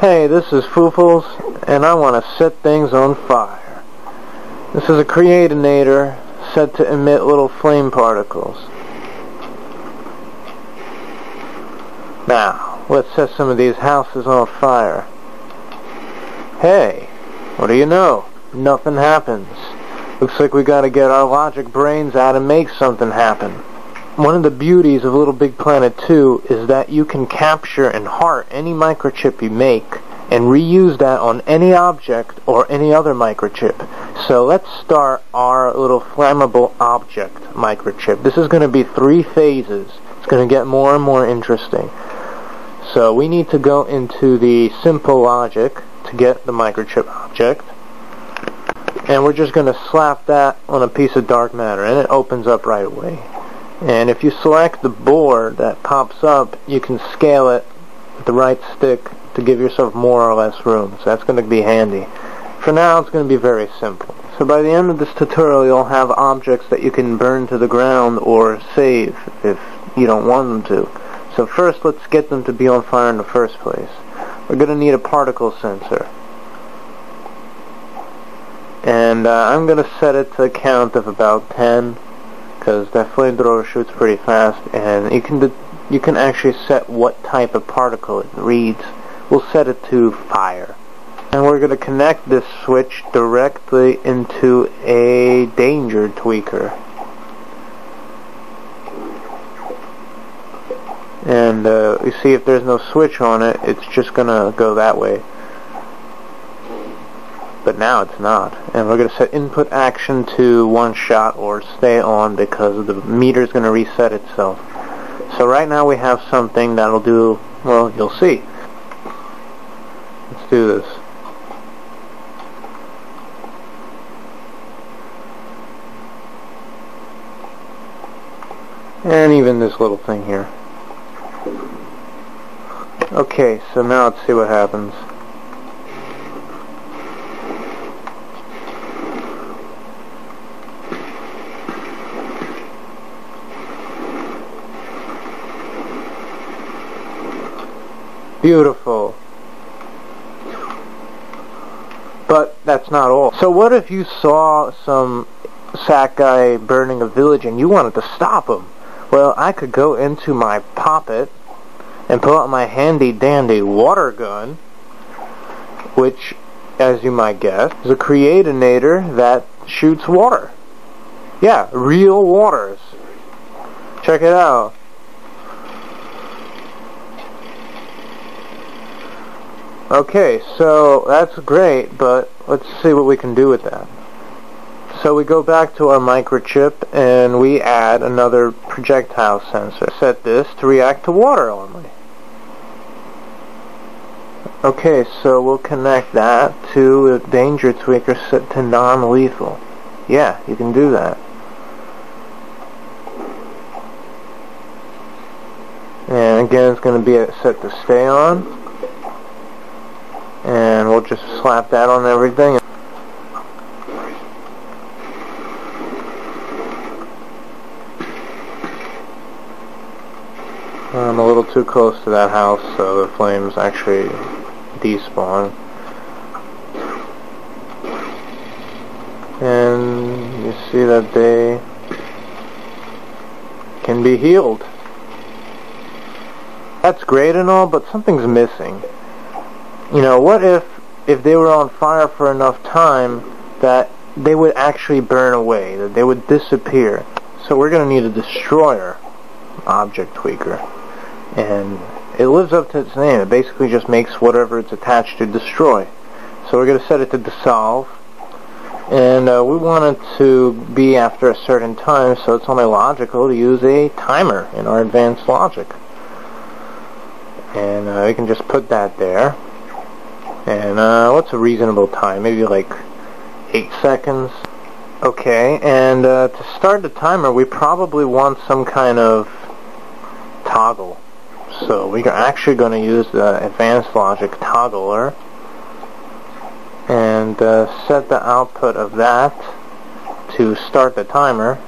Hey, this is Foofles, and I want to set things on fire. This is a Creatinator set to emit little flame particles. Now, let's set some of these houses on fire. Hey, what do you know? Nothing happens. Looks like we gotta get our logic brains out and make something happen. One of the beauties of Little Big Planet 2 is that you can capture and heart any microchip you make and reuse that on any object or any other microchip. So let's start our little flammable object microchip. This is going to be three phases. It's going to get more and more interesting. So we need to go into the simple logic to get the microchip object. And we're just going to slap that on a piece of dark matter and it opens up right away. And if you select the board that pops up, you can scale it with the right stick to give yourself more or less room. So that's going to be handy. For now, it's going to be very simple. So by the end of this tutorial, you'll have objects that you can burn to the ground or save if you don't want them to. So first, let's get them to be on fire in the first place. We're going to need a particle sensor. And uh, I'm going to set it to a count of about 10 because that flamethrower shoots pretty fast and you can you can actually set what type of particle it reads. We'll set it to fire. And we're going to connect this switch directly into a danger tweaker. And uh, you see if there's no switch on it, it's just going to go that way but now it's not. And we're going to set input action to one shot or stay on because the meter is going to reset itself. So right now we have something that'll do, well, you'll see. Let's do this. And even this little thing here. Okay, so now let's see what happens. Beautiful. But that's not all. So what if you saw some sack guy burning a village and you wanted to stop him? Well, I could go into my poppet and pull out my handy dandy water gun, which, as you might guess, is a creatinator that shoots water. Yeah, real waters. Check it out. Okay, so that's great, but let's see what we can do with that. So we go back to our microchip and we add another projectile sensor. Set this to react to water only. Okay, so we'll connect that to a danger tweaker set to non-lethal. Yeah, you can do that. And again, it's going to be set to stay on and we'll just slap that on everything. I'm a little too close to that house, so the flames actually despawn. And you see that they can be healed. That's great and all, but something's missing you know, what if if they were on fire for enough time that they would actually burn away, that they would disappear. So we're going to need a destroyer object tweaker. And it lives up to its name. It basically just makes whatever it's attached to destroy. So we're going to set it to dissolve. And uh, we want it to be after a certain time, so it's only logical to use a timer in our advanced logic. And uh, we can just put that there. And uh, what's a reasonable time? Maybe like 8 seconds. Okay, and uh, to start the timer, we probably want some kind of toggle. So we're actually going to use the advanced logic toggler and uh, set the output of that to start the timer.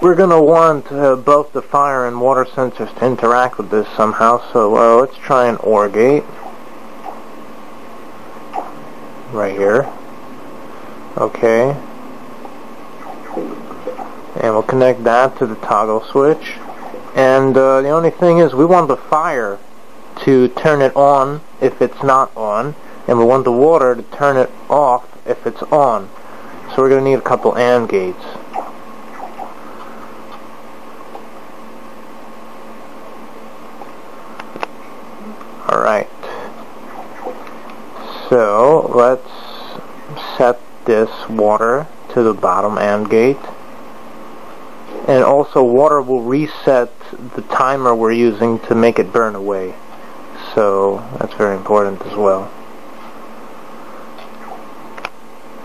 We're going to want uh, both the fire and water sensors to interact with this somehow, so uh, let's try an OR gate. Right here. Okay. And we'll connect that to the toggle switch. And uh, the only thing is we want the fire to turn it on if it's not on. And we want the water to turn it off if it's on. So we're going to need a couple AND gates. Alright. So let's set this water to the bottom AND gate. And also water will reset the timer we're using to make it burn away. So that's very important as well.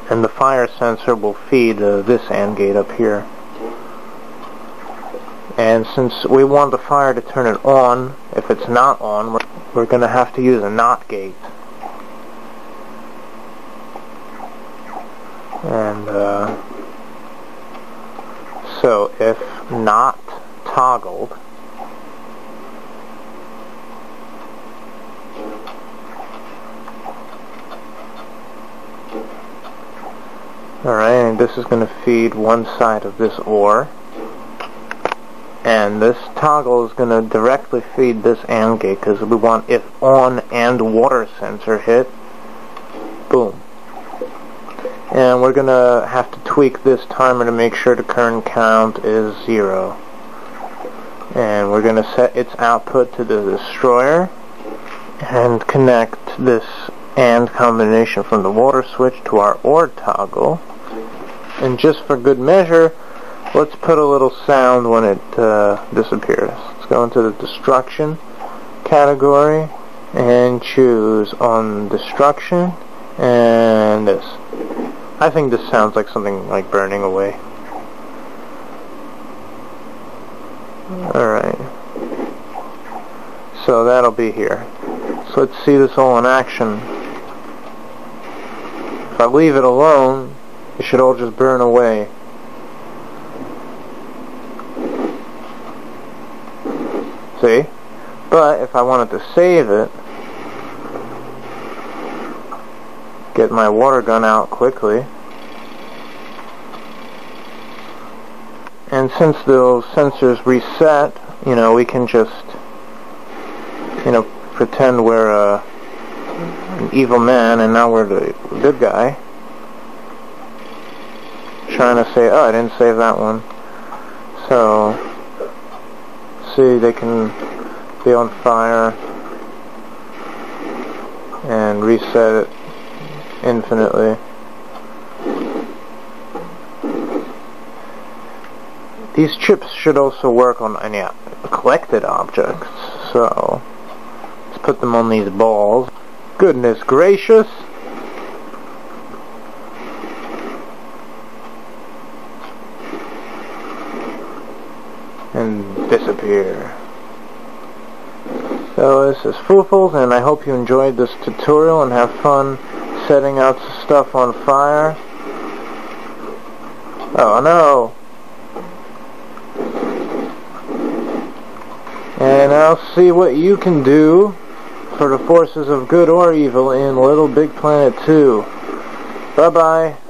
And the fire sensor will feed uh, this AND gate up here. And since we want the fire to turn it on, if it's not on, we're, we're going to have to use a NOT gate. And uh, so if not toggled, Alright, and this is going to feed one side of this OR. And this toggle is going to directly feed this AND gate because we want if on and water sensor hit, boom. And we're going to have to tweak this timer to make sure the current count is zero. And we're going to set its output to the destroyer and connect this AND combination from the water switch to our OR toggle. And just for good measure, let's put a little sound when it uh, disappears. Let's go into the destruction category and choose on destruction and this. I think this sounds like something like burning away. Alright. So that'll be here. So let's see this all in action. If I leave it alone, it should all just burn away. See? But if I wanted to save it, get my water gun out quickly, and since those sensors reset, you know, we can just, you know, pretend we're a, an evil man and now we're the good guy. Trying to say, oh, I didn't save that one. So, see, they can be on fire and reset it infinitely. These chips should also work on any collected objects, so let's put them on these balls. Goodness gracious! and disappear. So this is Foofles, and I hope you enjoyed this tutorial and have fun setting out some stuff on fire. Oh no! And I'll see what you can do for the forces of good or evil in Little Big Planet 2. Bye-bye.